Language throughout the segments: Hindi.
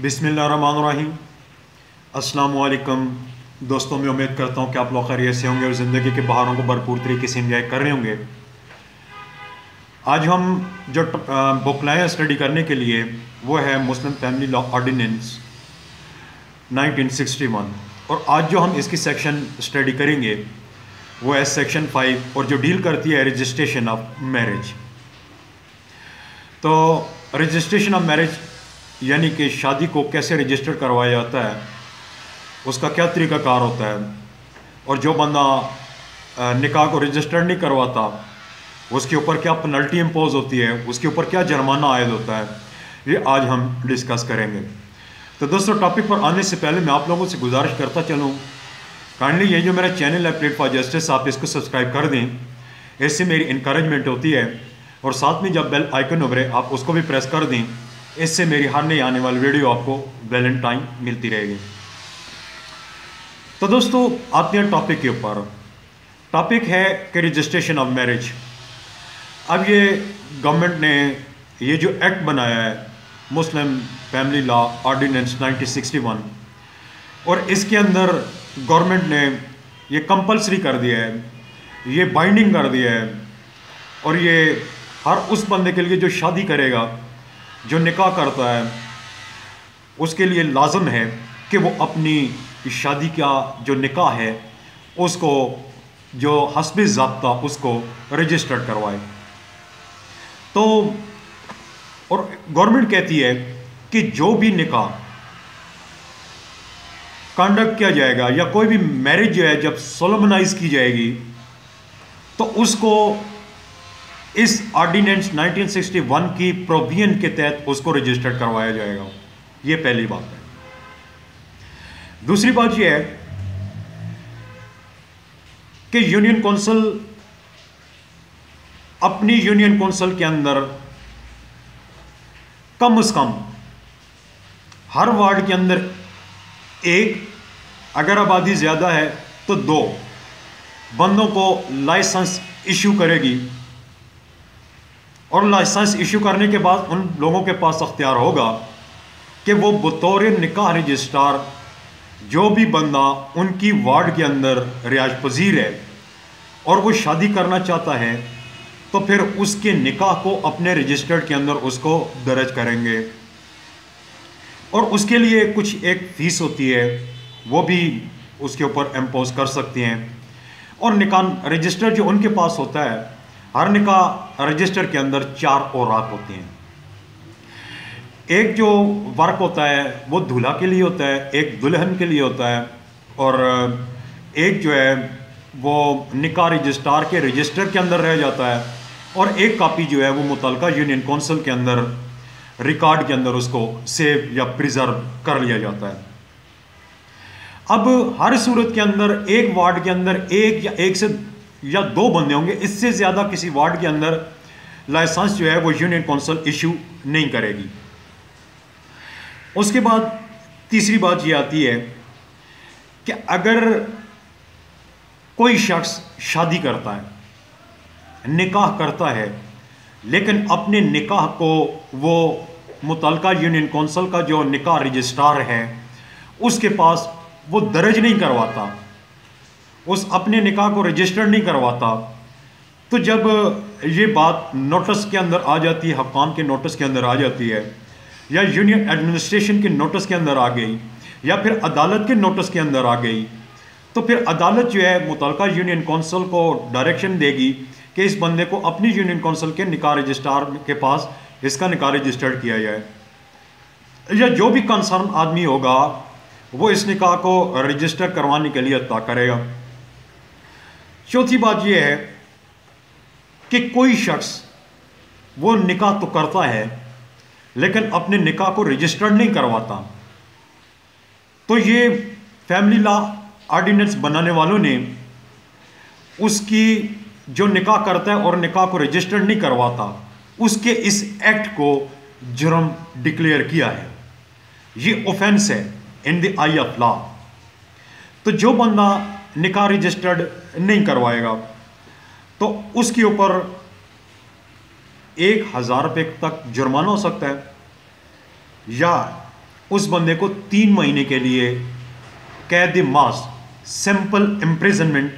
बिसमीम असलकम दोस्तों, मैं उम्मीद करता हूँ कि आप लोग खैरियत से होंगे और ज़िंदगी के बहारों को भरपूर तरीके से इंजॉय कर रहे होंगे। आज हम जो बुक लाए स्टडी करने के लिए, वो है मुस्लिम फैमिली लॉ ऑर्डिनेंस 1961 और आज जो हम इसकी सेक्शन स्टडी करेंगे, वो है सेक्शन फाइव, और जो डील करती है रजिस्ट्रेशन ऑफ़ मैरिज। तो रजिस्ट्रेशन ऑफ़ मैरिज यानी कि शादी को कैसे रजिस्टर करवाया जाता है, उसका क्या तरीक़ाकार होता है, और जो बंदा निकाह को रजिस्टर नहीं करवाता, उसके ऊपर क्या पेनल्टी इम्पोज होती है, उसके ऊपर क्या जुर्माना आयद होता है, ये आज हम डिस्कस करेंगे। तो दोस्तों टॉपिक पर आने से पहले मैं आप लोगों से गुजारिश करता चलूँ। काइंडली ये जो मेरा चैनल है प्लेट फॉर जस्टिस आप इसको सब्सक्राइब कर दें। इससे मेरी इंकरेजमेंट होती है, और साथ में जब बेल आइकन उभरे, आप उसको भी प्रेस कर दें। इससे मेरी हर नई आने वाली वीडियो आपको वैलेंटाइन मिलती रहेगी। तो दोस्तों, आते हैं टॉपिक के ऊपर। टॉपिक है कि रजिस्ट्रेशन ऑफ़ मैरिज अब ये गवर्नमेंट ने ये जो एक्ट बनाया है मुस्लिम फैमिली लॉ ऑर्डिनेंस 1961 और इसके अंदर गवर्नमेंट ने ये कंपलसरी कर दिया है, ये बाइंडिंग कर दिया है, और ये हर उस बंदे के लिए जो शादी करेगा जो निकाह करता है, उसके लिए लाजम है कि वो अपनी शादी का जो निकाह है, उसको, जो हसब ज़बता, उसको रजिस्टर्ड करवाए। तो और गवर्नमेंट कहती है कि जो भी निकाह कंडक्ट किया जाएगा या कोई भी मैरिज जो है, जब सोलमनाइज की जाएगी तो उसको इस ऑर्डिनेंस 1961 की प्रोविज़न के तहत उसको रजिस्टर्ड करवाया जाएगा। ये पहली बात है। दूसरी बात यह है कि यूनियन काउंसिल अपनी यूनियन काउंसिल के अंदर कम से कम हर वार्ड के अंदर एक, अगर आबादी ज़्यादा है तो दो बंदों को लाइसेंस इशू करेगी। और लाइसेंस इशू करने के बाद उन लोगों के पास अख्तियार होगा कि वो बतौर निकाह रजिस्ट्रार जो भी बंदा उनकी वार्ड के अंदर रियाज पजीर है और वो शादी करना चाहता है तो फिर उसके निकाह को अपने रजिस्टर्ड के अंदर उसको दर्ज करेंगे। और उसके लिए कुछ एक फ़ीस होती है, वो भी उसके ऊपर एम्पोज कर सकते हैं। और निकाह रजिस्टर जो उनके पास होता है हर निकाह रजिस्टर के अंदर चार औराक होते हैं। एक जो वर्क होता है, वो दूल्हा के लिए होता है, एक दुल्हन के लिए होता है और एक जो है, वो निका रजिस्ट्रार के रजिस्टर के अंदर रह जाता है और एक कापी जो है, वो मुतल यूनियन काउंसिल के अंदर, रिकॉर्ड के अंदर उसको सेव या प्रिजर्व कर लिया जाता है। अब हर सूरत के अंदर, एक वार्ड के अंदर एक या एक से या दो बंदे होंगे, इससे ज़्यादा किसी वार्ड के अंदर लाइसेंस जो है वो यूनियन काउंसिल इशू नहीं करेगी। उसके बाद तीसरी बात ये आती है कि अगर कोई शख्स शादी करता है, निकाह करता है, लेकिन अपने निकाह को वो मुतलका यूनियन कौंसल का जो निकाह रजिस्ट्रार है, उसके पास वो दर्ज नहीं करवाता उस अपने निकाह को रजिस्टर नहीं करवाता। तो जब ये बात नोटिस के अंदर आ जाती है हकाम के नोटिस के अंदर आ जाती है, या यूनियन एडमिनिस्ट्रेशन के नोटिस के अंदर आ गई, या फिर अदालत के नोटिस के अंदर आ गई तो फिर अदालत जो है मुतल यूनियन कौंसिल को डायरेक्शन देगी कि इस बंदे को अपनी यूनियन कौंसिल के निकाह रजिस्ट्रार के पास इसका निकाह रजिस्टर्ड किया जाए। या जो भी कंसर्न आदमी होगा, वो इस निकाह को रजिस्टर करवाने के लिए अता करेगा। चौथी बात यह है कि कोई शख्स वो निकाह तो करता है, लेकिन अपने निकाह को रजिस्टर्ड नहीं करवाता। तो ये फैमिली लॉ ऑर्डिनेंस बनाने वालों ने उसकी जो निकाह करता है और निकाह को रजिस्टर्ड नहीं करवाता, उसके इस एक्ट को जुर्म डिक्लेयर किया है। ये ऑफेंस है in the eye of law तो जो बंदा निकाह रजिस्टर्ड नहीं करवाएगा। तो उसके ऊपर एक हज़ार रुपये तक जुर्माना हो सकता है, या उस बंदे को तीन महीने के लिए कैद मास सिंपल इम्प्रिजनमेंट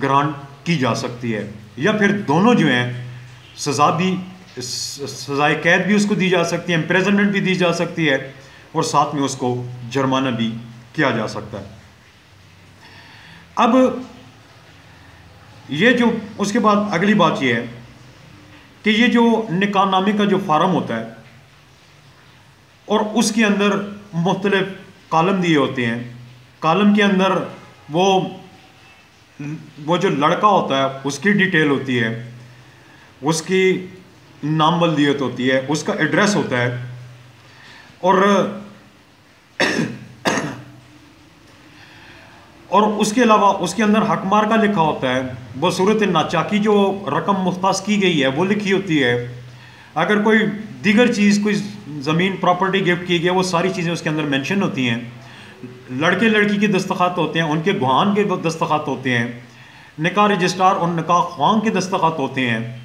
ग्रांट की जा सकती है। या फिर दोनों जो हैं, सज़ा भी, सज़ाए कैद भी उसको दी जा सकती है इम्प्रेजनमेंट भी दी जा सकती है, और साथ में उसको जुर्माना भी किया जा सकता है। अब ये जो, उसके बाद अगली बात ये है कि ये जो निकाहनामे का जो फार्म होता है और उसके अंदर मुख्तलिफ़ कालम दिए होते हैं, कालम के अंदर वो वो जो लड़का होता है, उसकी डिटेल होती है, उसकी नाम बल्दियत होती है, उसका एड्रेस होता है और और उसके अलावा उसके अंदर हकमार का लिखा होता है, वो सूरत नाचा की जो रकम मुख्तास की गई है, वो लिखी होती है। अगर कोई दीगर चीज़, कोई ज़मीन, प्रॉपर्टी गिफ्ट की गई है, वो सारी चीज़ें उसके अंदर मेंशन होती हैं। लड़के लड़की के दस्तखत होते हैं, उनके गुहान के दस्तखत होते हैं। निकाह रजिस्ट्रार और निका ख्वान के दस्तखत होते हैं।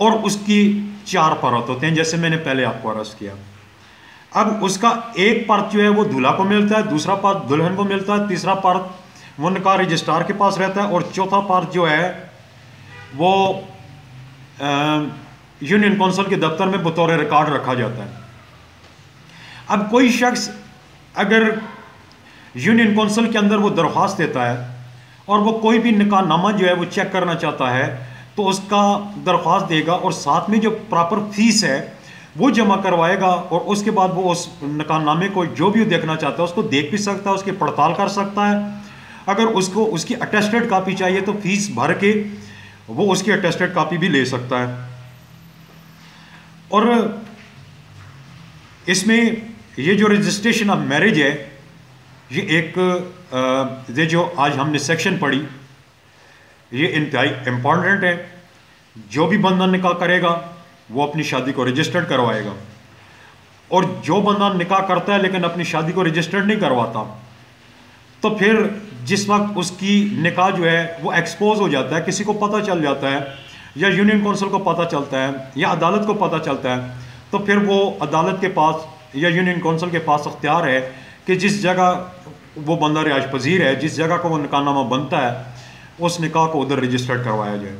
और उसकी चार परत होते हैं, जैसे मैंने पहले आपको अर्ज़ किया। अब उसका एक पार्ट जो है वो दूल्हा को मिलता है, दूसरा पार्ट दुल्हन को मिलता है, तीसरा पार्ट वो निकाह रजिस्ट्रार के पास रहता है और चौथा पार्ट जो है वो यूनियन काउंसिल के दफ्तर में बतौर रिकॉर्ड रखा जाता है। अब कोई शख्स अगर यूनियन काउंसिल के अंदर वो दरख्वास्त देता है और वो कोई भी निकाह नामा जो है वो चेक करना चाहता है तो उसका दरख्वास्त देगा और साथ में जो प्रॉपर फ़ीस है वो जमा करवाएगा और उसके बाद वो उस निकाहनामे को जो भी देखना चाहता है, उसको देख भी सकता है, उसकी पड़ताल कर सकता है। अगर उसको, उसकी अटेस्टेड कापी चाहिए तो फ़ीस भर के वो उसकी अटेस्टेड कापी भी ले सकता है। और इसमें ये जो रजिस्ट्रेशन ऑफ़ मैरिज है, ये एक ये जो आज हमने सेक्शन पढ़ी, ये इंतहाई इंपॉर्टेंट है। जो भी बंदा निकाह करेगा वो अपनी शादी को रजिस्टर्ड करवाएगा। और जो बंदा निकाह करता है, लेकिन अपनी शादी को रजिस्टर्ड नहीं करवाता तो फिर जिस वक्त उसकी निकाह जो है, वो एक्सपोज हो जाता है, किसी को पता चल जाता है, या यूनियन काउंसिल को पता चलता है, या अदालत को पता चलता है तो फिर वो अदालत के पास या यूनियन काउंसिल के पास अख्तियार है कि जिस जगह वो बंदा रिहाज पजीर है, जिस जगह को वो निकाहनामा बनता है, उस निकाह को उधर रजिस्टर्ड करवाया जाए।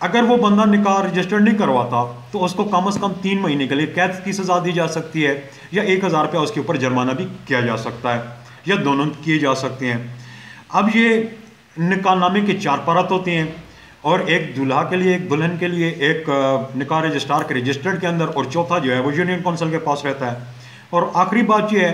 अगर वो बंदा निकाह रजिस्टर्ड नहीं करवाता तो उसको कम अज़ कम तीन महीने के लिए कैद की सज़ा दी जा सकती है, या एक हज़ार रुपया उसके ऊपर जुर्माना भी किया जा सकता है, या दोनों किए जा सकते हैं। अब ये निकाहनामे के चार परत होते हैं, और एक दूल्हा के लिए, एक दुल्हन के लिए, एक निकाह रजिस्ट्रार के रजिस्टर्ड के अंदर, और चौथा जो है, वो यूनियन काउंसिल के पास रहता है। और आखिरी बात यह है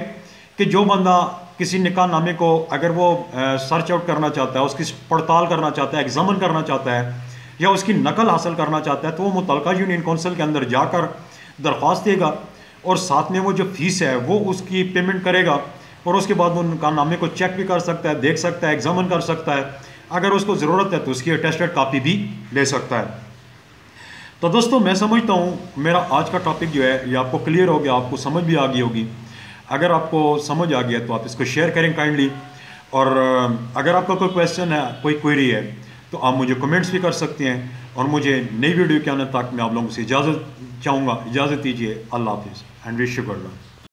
कि जो बंदा किसी निकाह नामे को, अगर वो सर्च आउट करना चाहता है, उसकी पड़ताल करना चाहता है एग्जामिन करना चाहता है या उसकी नकल हासिल करना चाहता है तो वो मुतल यूनियन कौंसिल के अंदर जाकर दरख्वास्त देगा और साथ में वो जो फ़ीस है, वो उसकी पेमेंट करेगा और उसके बाद वो निकाहनामे को चेक भी कर सकता है, देख सकता है, एग्जामन कर सकता है। अगर उसको ज़रूरत है तो उसकी अटेस्टेड कापी भी ले सकता है। तो दोस्तों, मैं समझता हूँ, मेरा आज का टॉपिक जो है, ये आपको क्लियर हो गया, आपको समझ भी आ गई होगी। अगर आपको समझ आ गया तो आप इसको शेयर करें काइंडली और अगर आपका कोई क्वेश्चन है, कोई क्वेरी है तो आप मुझे कमेंट्स भी कर सकते हैं और मुझे नई वीडियो के आने तक मैं आप लोगों से इजाज़त चाहूँगा। इजाज़त दीजिए। अल्लाह हाफिज़। And wish you good